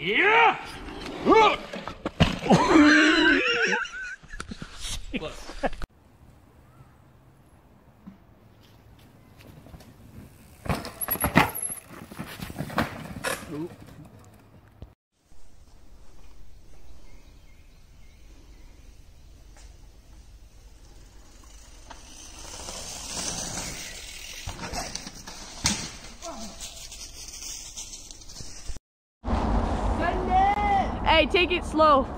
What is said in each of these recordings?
Yeah! Hey, take it slow.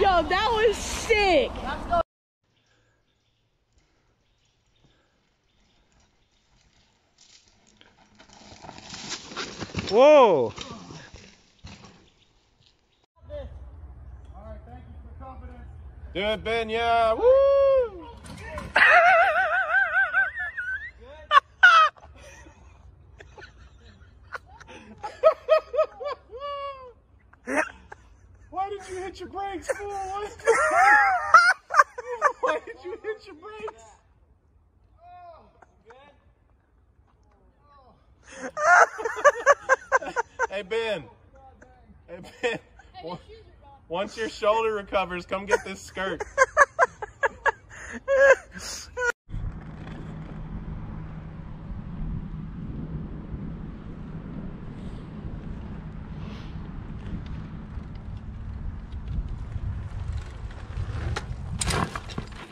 Yo, that was sick. Whoa! Do it, Ben. Yeah. Woo! Why did you hit your brakes, fool? Why did you, Why did you hit your brakes? hey Ben. Hey Ben. Once- Once your shoulder recovers, come get this skirt.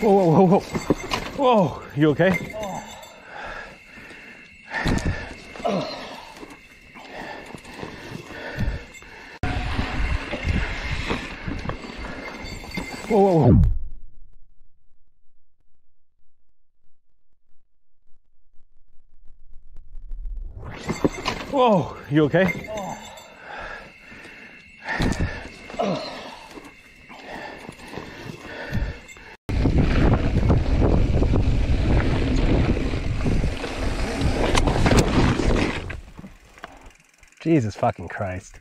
whoa, whoa, whoa. Whoa, you okay? Whoa, whoa, whoa. Whoa, you okay? Jesus fucking Christ.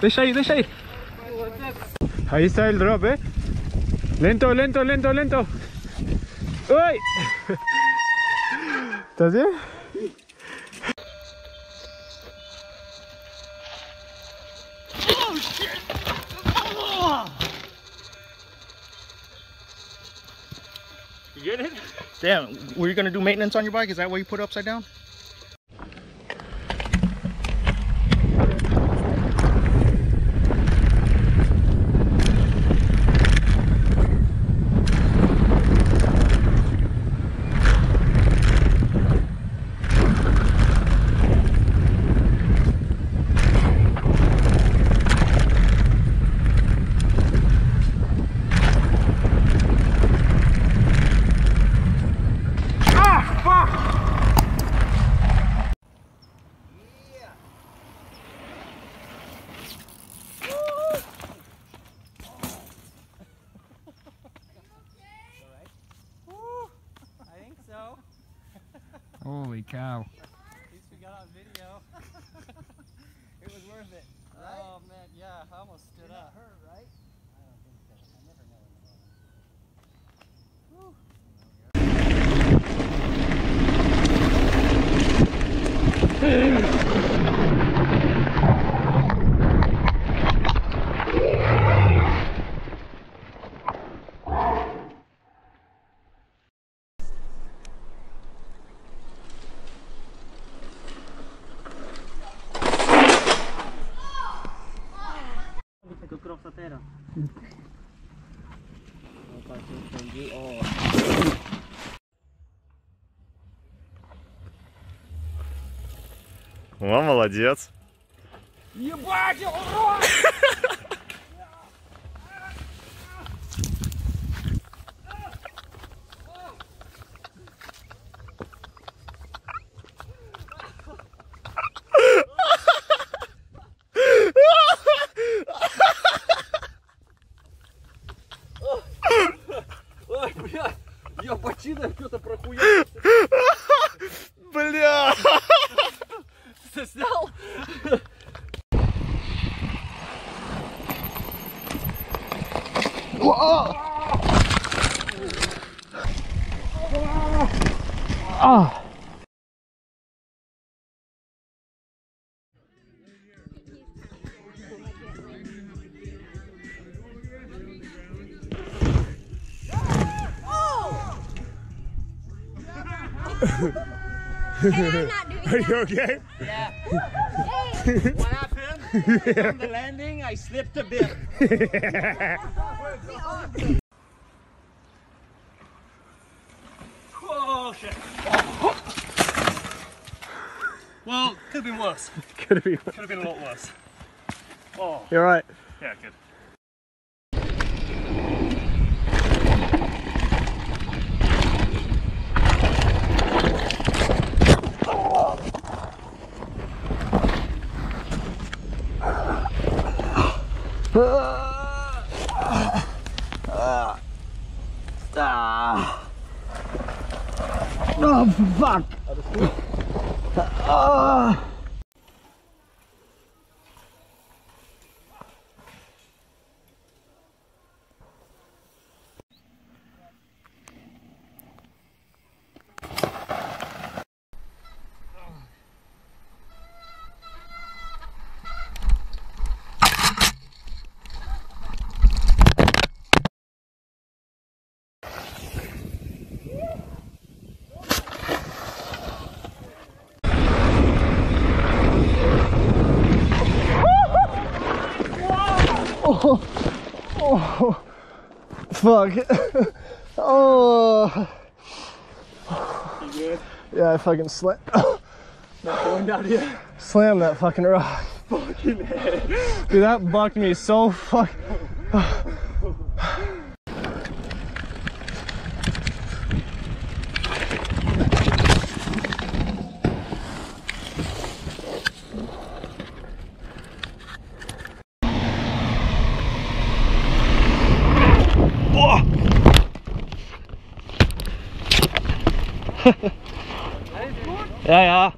Deixa ahí, deixa ahí. Ahí está el drop, eh. Lento, lento, lento, lento. ¡Uy! ¿Estás bien? You get it? Damn, were you gonna do maintenance on your bike? Is that why you put it upside down? I think so. Holy cow. At least we got on video. it was worth it. Oh man, yeah, I almost stood up. hurt, right? I don't think so. I never know in the moment. О, молодец. Ебать, урод! Ой, блядь, я ботина что-то прохуял. Ah. Are you okay? Yeah. what happened? On the landing, I slipped a bit. oh shit. Well, could have been worse. Could be. Could have been a lot worse. Oh, You're right. yeah, good. Ah. Ah. Oh fuck. 아. Oh. oh. Fuck. Oh Yeah, I fucking slam. Not going down here. Slam that fucking rock. Fucking head. Dude, that bucked me so fuck. Ja, ja.